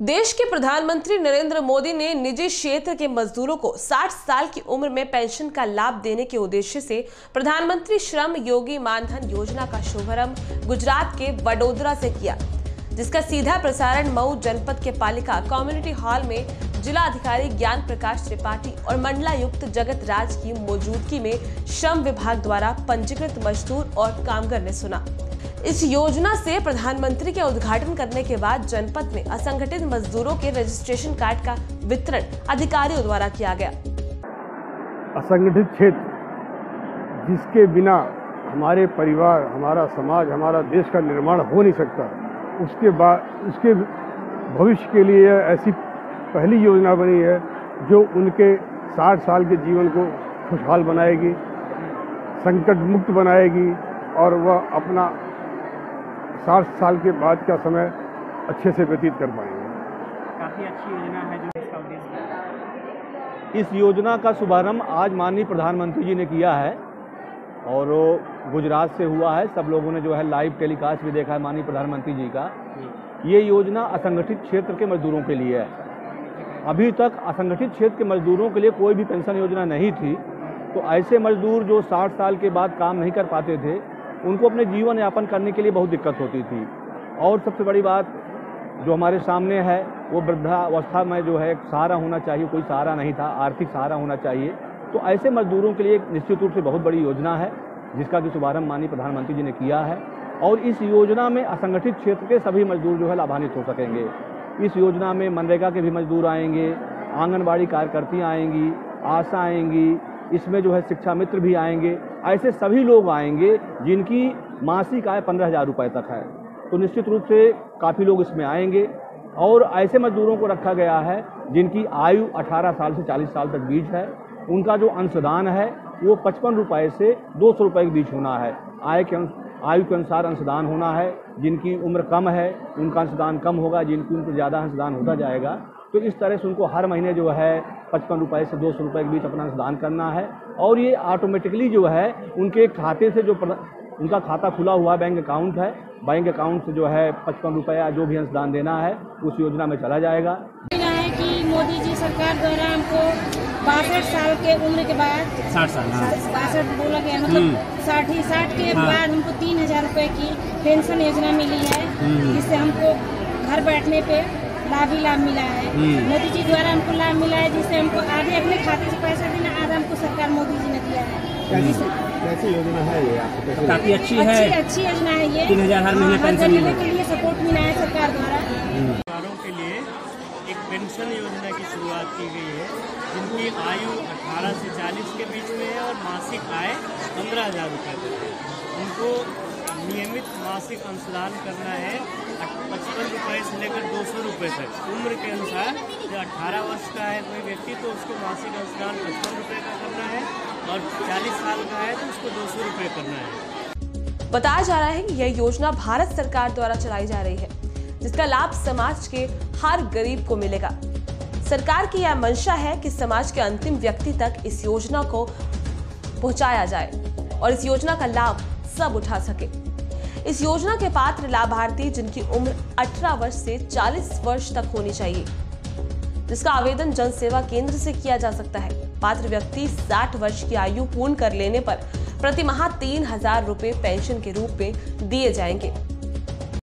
देश के प्रधानमंत्री नरेंद्र मोदी ने निजी क्षेत्र के मजदूरों को 60 साल की उम्र में पेंशन का लाभ देने के उद्देश्य से प्रधानमंत्री श्रम योगी मानधन योजना का शुभारंभ गुजरात के वडोदरा से किया, जिसका सीधा प्रसारण मऊ जनपद के पालिका कम्युनिटी हॉल में जिला अधिकारी ज्ञान प्रकाश त्रिपाठी और मंडलायुक्त जगत राज की मौजूदगी में श्रम विभाग द्वारा पंजीकृत मजदूर और कामगार ने सुना। इस योजना से प्रधानमंत्री के उद्घाटन करने के बाद जनपद में असंगठित मजदूरों के रजिस्ट्रेशन कार्ड का वितरण अधिकारियों द्वारा किया गया। असंगठित क्षेत्र, जिसके बिना हमारे परिवार, हमारा समाज, हमारा देश का निर्माण हो नहीं सकता, उसके बाद उसके भविष्य के लिए ऐसी पहली योजना बनी है, जो उनके 60 साल के जीवन को खुशहाल बनाएगी, संकट मुक्त बनाएगी, और वह अपना 60 साल के बाद का समय अच्छे से व्यतीत कर पाएँगे। काफ़ी अच्छी योजना है जो इसका उद्देश्य इस योजना का शुभारंभ आज माननीय प्रधानमंत्री जी ने किया है और वो गुजरात से हुआ है। सब लोगों ने जो है लाइव टेलीकास्ट भी देखा है माननीय प्रधानमंत्री जी का। ये योजना असंगठित क्षेत्र के मजदूरों के लिए है। अभी तक असंगठित क्षेत्र के मजदूरों के लिए कोई भी पेंशन योजना नहीं थी। तो ऐसे मजदूर जो 60 साल के बाद काम नहीं कर पाते थे उनको अपने जीवन यापन करने के लिए बहुत दिक्कत होती थी। और सबसे बड़ी बात जो हमारे सामने है, वो वृद्धावस्था में जो है सहारा होना चाहिए, कोई सहारा नहीं था, आर्थिक सहारा होना चाहिए। तो ऐसे मजदूरों के लिए निश्चित रूप से बहुत बड़ी योजना है, जिसका कि शुभारंभ माननीय प्रधानमंत्री जी ने किया है। और इस योजना में असंगठित क्षेत्र के सभी मजदूर जो है लाभान्वित हो सकेंगे। इस योजना में मनरेगा के भी मजदूर आएँगे, आंगनबाड़ी कार्यकर्ती आएँगी, आशा आएँगी इसमें जो है शिक्षा मित्र भी आएँगे, ऐसे सभी लोग आएँगे जिनकी मासिक आय पंद्रह हज़ार रुपये तक है। तो निश्चित रूप से काफ़ी लोग इसमें आएँगे और ऐसे मजदूरों को रखा गया है जिनकी आयु 18 साल से 40 साल तक बीच है। उनका जो अंशदान है, वो पचपन रुपये से दो सौ रुपये के बीच होना है। आय के आयु के अनुसार अंशदान होना है, जिनकी उम्र कम है, उनका अंशदान कम होगा, जिनकी उनको ज़्यादा अंशदान होता जाएगा। तो इस तरह से उनको हर महीने जो है पचपन रुपये से दो सौ रुपये के बीच अपना अंशदान करना है। और ये ऑटोमेटिकली जो है उनके खाते से जो उनका खाता खुला हुआ बैंक अकाउंट है। बैंक अकाउंट से जो है पचपन रुपया जो भी अंशदान देना है उस योजना में चला जाएगा। है कि मोदी जी सरकार द्वारा हमको बासठ साल के उम्र के बाद साठ साल हाँ। बासठ बोला गया मतलब साठ ही साठ के हाँ। बाद हमको तीन हज़ार रूपए की पेंशन योजना मिली है जिससे हमको घर बैठने पे लाभ ही लाभ मिला है। मोदी जी द्वारा हमको लाभ मिला है जिससे हमको आधे अपने खाते से पैसा देना आधा हमको सरकार मोदी जी ने दिया है। कैसी योजना है ये आपको? काफ़ी अच्छी है। अच्छी अच्छी योजना है ये। तीन हज़ार हर महीने हाँ, पेंशन गरीबों मिलेगी। के लिए सपोर्ट मिला है सरकार द्वारा। परिवारों के लिए एक पेंशन योजना की शुरुआत की गई है जिनकी आयु 18 से 40 के बीच में है और मासिक आय पंद्रह हज़ार रुपये तक है। उनको नियमित मासिक अंशदान करना है। से लेकर दो सौ रुपये तक। उम्र के अनुसार जो 18 वर्ष का है कोई व्यक्ति तो उसको मासिक अंशदान पचपन रुपये का करना है और 40 साल का है तो उसको दो सौ रुपये करना है। बताया जा रहा है कि यह योजना भारत सरकार द्वारा चलाई जा रही है, जिसका लाभ समाज के हर गरीब को मिलेगा। सरकार की यह मंशा है कि समाज के अंतिम व्यक्ति तक इस योजना को पहुँचाया जाए और इस योजना का लाभ सब उठा सके। इस योजना के पात्र लाभार्थी जिनकी उम्र 18 वर्ष से 40 वर्ष तक होनी चाहिए। जिसका आवेदन जन सेवा केंद्र से किया जा सकता है। पात्र व्यक्ति 60 वर्ष की आयु पूर्ण कर लेने पर प्रति माह तीन हज़ार रूपए पेंशन के रूप में दिए जाएँगे।